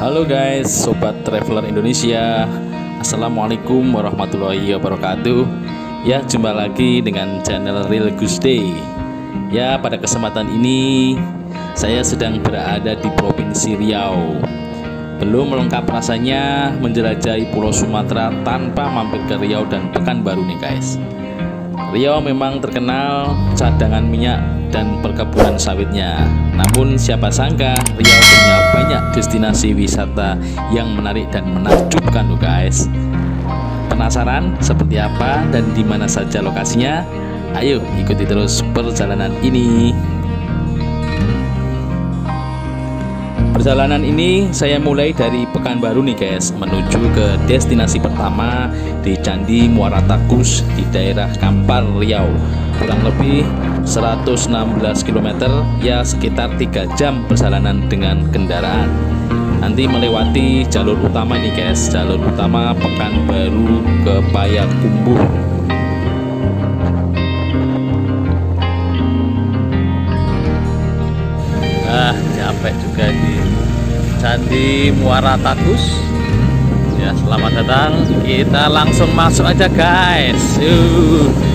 Halo guys, sobat traveler Indonesia. Assalamualaikum warahmatullahi wabarakatuh. Ya, jumpa lagi dengan channel Real Goose. Ya, pada kesempatan ini saya sedang berada di Provinsi Riau. Belum melengkap rasanya menjelajahi Pulau Sumatera tanpa mampir ke Riau dan Pekanbaru nih guys. Riau memang terkenal cadangan minyak dan perkebunan sawitnya. Namun siapa sangka Riau punya banyak destinasi wisata yang menarik dan menakjubkan loh guys. Penasaran seperti apa dan di mana saja lokasinya? Ayo ikuti terus perjalanan ini. Perjalanan ini saya mulai dari Pekanbaru nih guys Menuju ke destinasi pertama di Candi Muara Takus di daerah Kampar Riau. Kurang lebih 116 km ya sekitar 3 jam perjalanan dengan kendaraan. Nanti melewati jalur utama nih guys Jalur utama Pekanbaru ke Payakumbuh. Ah, capek juga di Candi Muara Takus. Ya, selamat datang. Kita langsung masuk aja, guys. Uh.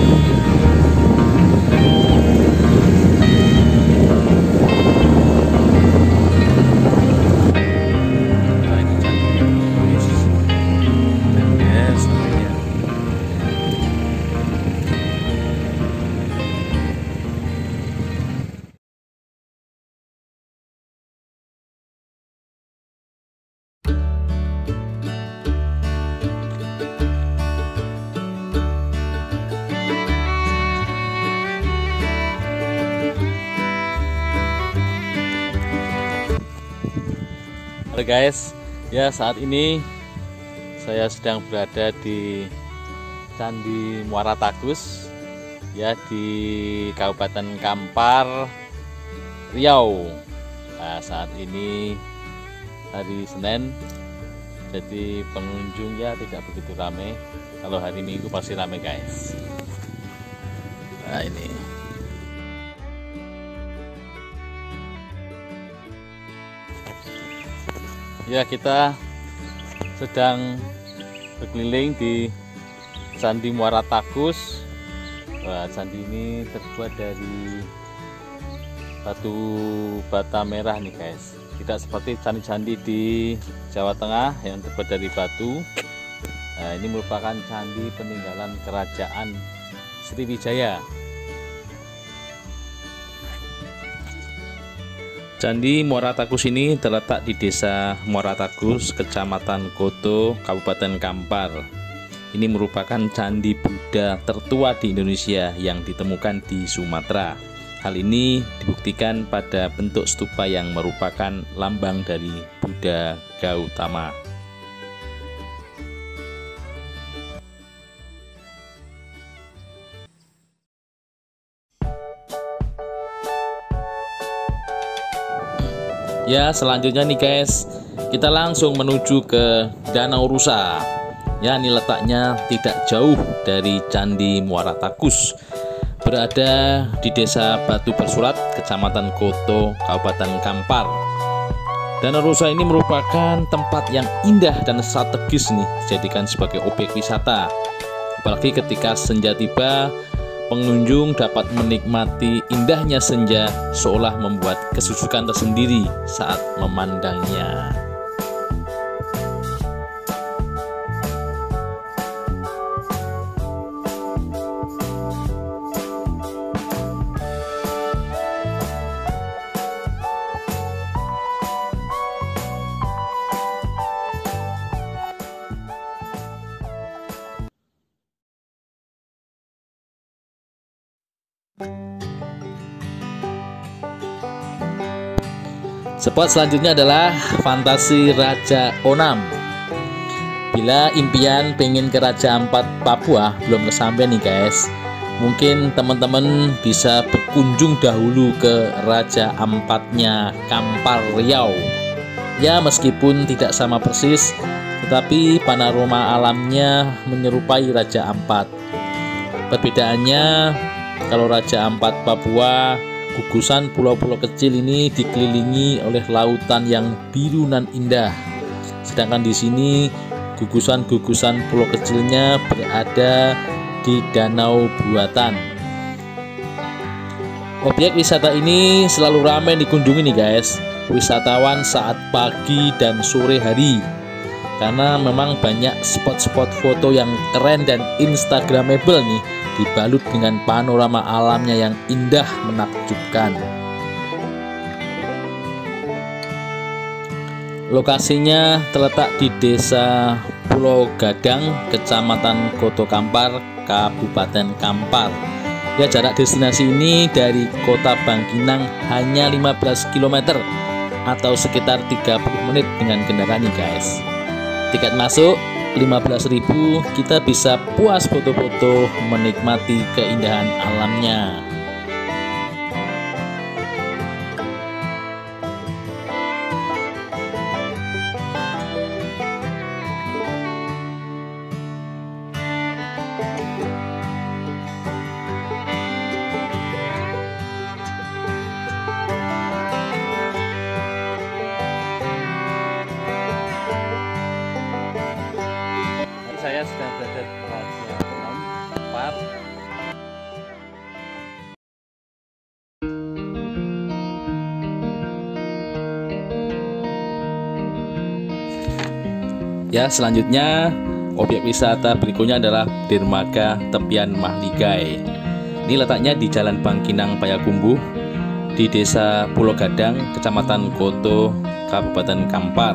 Guys, ya saat ini saya sedang berada di Candi Muara Tagus ya di Kabupaten Kampar, Riau. Nah, saat ini hari Senin, jadi pengunjung ya tidak begitu ramai. Kalau hari Minggu pasti ramai guys. Nah ini. Ya kita sedang berkeliling di Candi Muara Takus. Wah, candi ini terbuat dari batu bata merah nih guys. Tidak seperti candi-candi di Jawa Tengah yang terbuat dari batu. Nah, ini merupakan candi peninggalan kerajaan Sriwijaya. Candi Muara Takus ini terletak di desa Muara Takus, Kecamatan Koto, Kabupaten Kampar. Ini merupakan candi Buddha tertua di Indonesia yang ditemukan di Sumatera. Hal ini dibuktikan pada bentuk stupa yang merupakan lambang dari Buddha Gautama. Ya, selanjutnya nih guys, kita langsung menuju ke Danau Rusa. Ya, ini letaknya tidak jauh dari Candi Muara Takus. Berada di Desa Batu Bersurat, Kecamatan Koto, Kabupaten Kampar. Danau Rusa ini merupakan tempat yang indah dan strategis nih dijadikan sebagai objek wisata. Apalagi ketika senja tiba, pengunjung dapat menikmati indahnya senja seolah membuat kesusukan tersendiri saat memandangnya. Spot selanjutnya adalah Fantasi Raja Onam. Bila impian pengen ke Raja Ampat Papua belum kesampaian nih guys, mungkin teman-teman bisa berkunjung dahulu ke Raja Ampatnya Kampar Riau. Ya meskipun tidak sama persis, tetapi panorama alamnya menyerupai Raja Ampat. Perbedaannya kalau Raja Ampat Papua gugusan pulau-pulau kecil ini dikelilingi oleh lautan yang biru dan indah Sedangkan di sini gugusan-gugusan pulau kecilnya berada di danau buatan. Objek wisata ini selalu ramai dikunjungi nih guys. Wisatawan saat pagi dan sore hari karena memang banyak spot-spot foto yang keren dan instagramable nih dibalut dengan panorama alamnya yang indah menakjubkan. Lokasinya terletak di desa Pulau Gadang kecamatan Koto Kampar Kabupaten Kampar. Ya jarak destinasi ini dari kota Bangkinang hanya 15 km atau sekitar 30 menit dengan kendaraan nih guys. Tiket masuk 15.000 kita bisa puas foto-foto menikmati keindahan alamnya Ya selanjutnya objek wisata berikutnya adalah Dermaga Tepian Mahligai Ini letaknya di Jalan Bangkinang Payakumbuh di Desa Pulau Gadang, Kecamatan Koto, Kabupaten Kampar.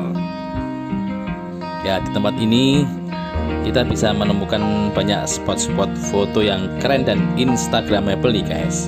Ya, di tempat ini kita bisa menemukan banyak spot-spot foto yang keren dan instagramable nih guys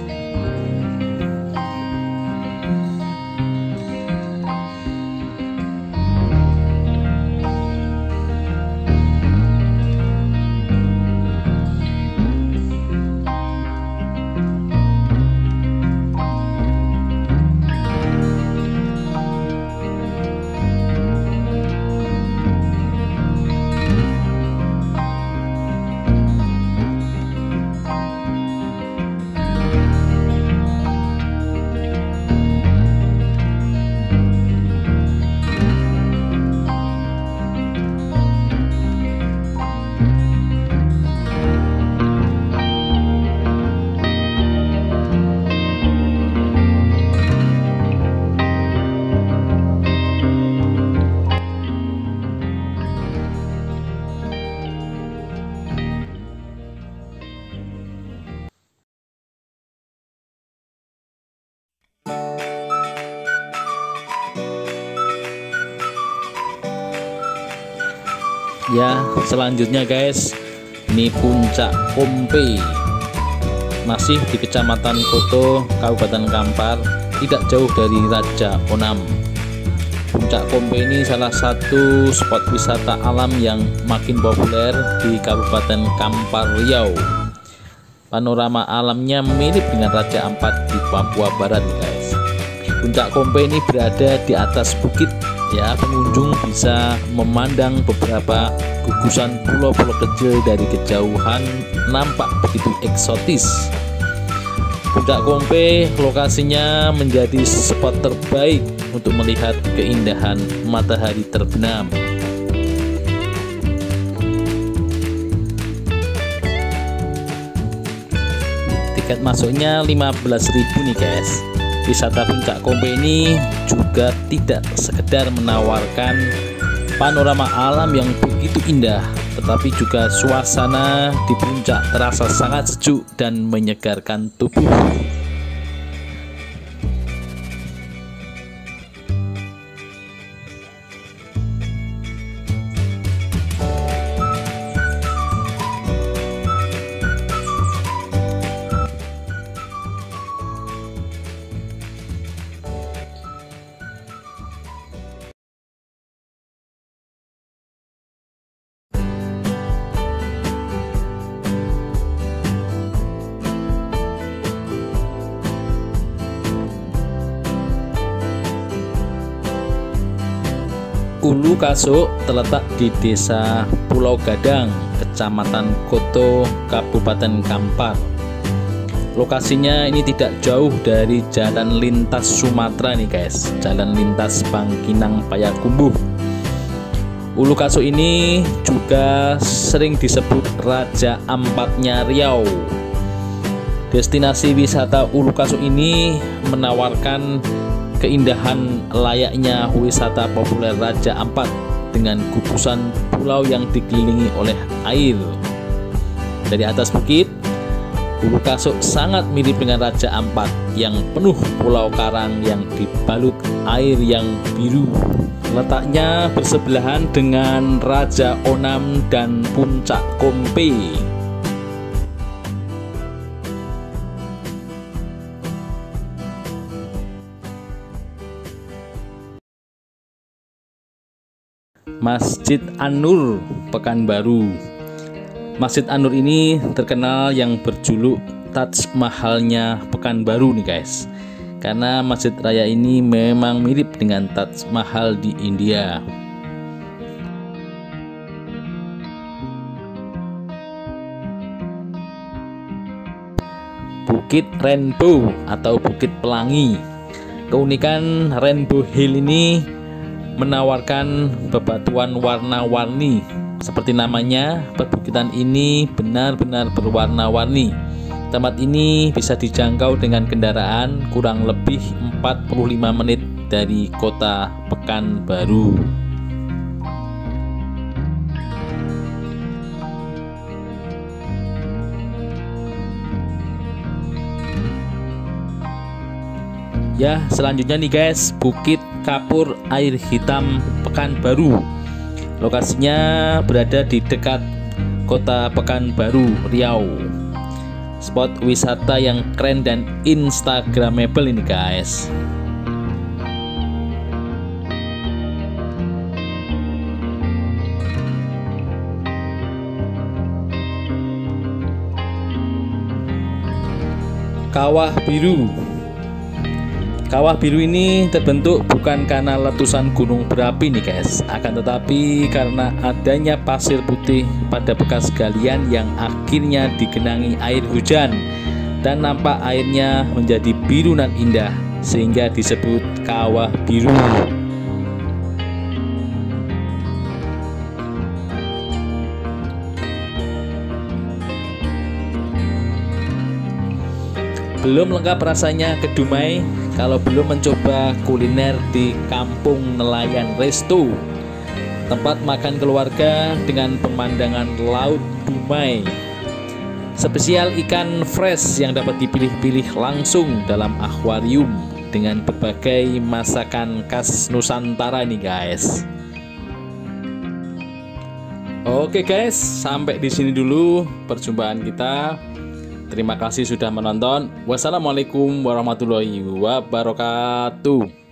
Ya, selanjutnya guys, ini puncak Kompe. Masih di Kecamatan Koto, Kabupaten Kampar, tidak jauh dari Raja Onam. Puncak Kompe ini salah satu spot wisata alam yang makin populer di Kabupaten Kampar Riau. Panorama alamnya mirip dengan Raja Ampat di Papua Barat, guys. Puncak Kompe ini berada di atas bukit ya pengunjung bisa memandang beberapa gugusan pulau-pulau kecil dari kejauhan nampak begitu eksotis. Puncak Kompe lokasinya menjadi spot terbaik untuk melihat keindahan matahari terbenam. Tiket masuknya 15.000 nih guys wisata puncak Kompe ini juga tidak sekedar menawarkan panorama alam yang begitu indah tetapi juga suasana di puncak terasa sangat sejuk dan menyegarkan tubuh Ulu Kasuk terletak di Desa Pulau Gadang, Kecamatan Koto, Kabupaten Kampar. Lokasinya ini tidak jauh dari jalan lintas Sumatera nih guys, jalan lintas Bangkinang Payakumbuh. Ulu Kaso ini juga sering disebut Raja Ampatnya Riau. Destinasi wisata Ulu Kaso ini menawarkan keindahan layaknya wisata populer Raja Ampat dengan gugusan pulau yang dikelilingi oleh air. Dari atas bukit, Ulu Kasuk sangat mirip dengan Raja Ampat yang penuh pulau karang yang dibalut air yang biru. Letaknya bersebelahan dengan Raja Onam dan Puncak Kompe. Masjid An-Nur Pekanbaru Masjid An-Nur ini terkenal yang berjuluk Taj Mahalnya Pekanbaru nih guys karena Masjid Raya ini memang mirip dengan Taj Mahal di India. Bukit Rainbow atau Bukit Pelangi. Keunikan Rainbow Hill ini menawarkan bebatuan warna-warni. Seperti namanya, perbukitan ini benar-benar berwarna-warni Tempat ini bisa dijangkau dengan kendaraan kurang lebih 45 menit dari kota Pekanbaru. Ya, selanjutnya nih guys, Bukit Kapur Air Hitam Pekanbaru. Lokasinya berada di dekat kota Pekanbaru, Riau. Spot wisata yang keren dan instagramable ini guys. Kawah Biru Kawah biru ini terbentuk bukan karena letusan gunung berapi nih guys. Akan tetapi karena adanya pasir putih pada bekas galian yang akhirnya digenangi air hujan Dan nampak airnya menjadi biru dan indah Sehingga disebut kawah biru. Belum lengkap rasanya ke Dumai kalau belum mencoba kuliner di Kampung Nelayan Resto. Tempat makan keluarga dengan pemandangan laut Dumai. Spesial ikan fresh yang dapat dipilih-pilih langsung dalam akuarium dengan berbagai masakan khas Nusantara ini guys. Oke guys, sampai di sini dulu perjumpaan kita. Terima kasih sudah menonton. Wassalamualaikum warahmatullahi wabarakatuh.